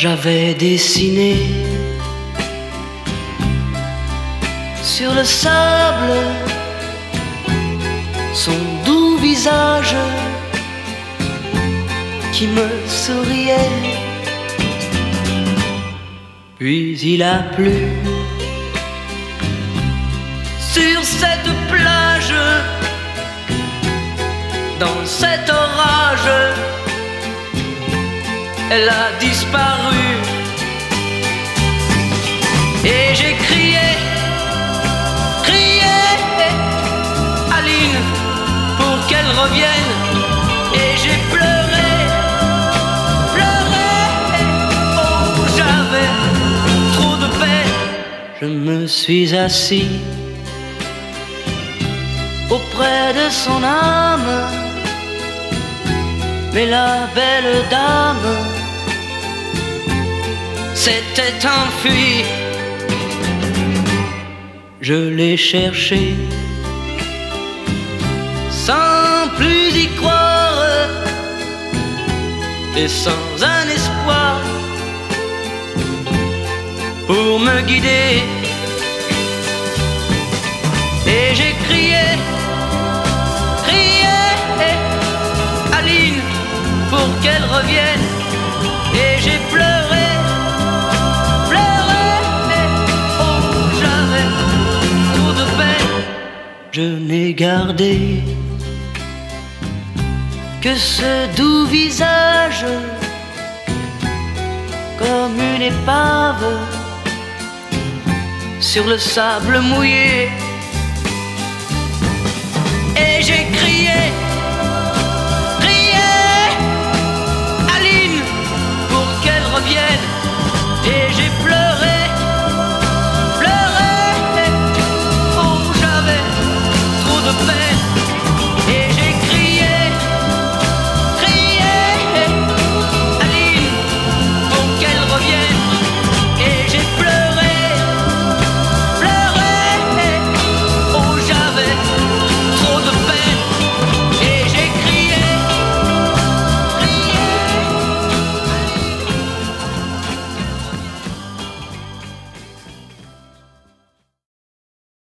j'avais dessiné sur le sable son doux visage qui me souriait. Puis il a plu sur cette elle a disparu. Et j'ai crié, crié, Aline, pour qu'elle revienne. Et j'ai pleuré, pleuré, oh j'avais trop de peine. Je me suis assis auprès de son âme. Mais la belle dame s'était enfuie. Je l'ai cherché sans plus y croire et sans un espoir pour me guider. Et j'ai crié, crié, Aline, pour qu'elle revienne. Et j'ai Je n'ai gardé que ce doux visage comme une épave sur le sable mouillé.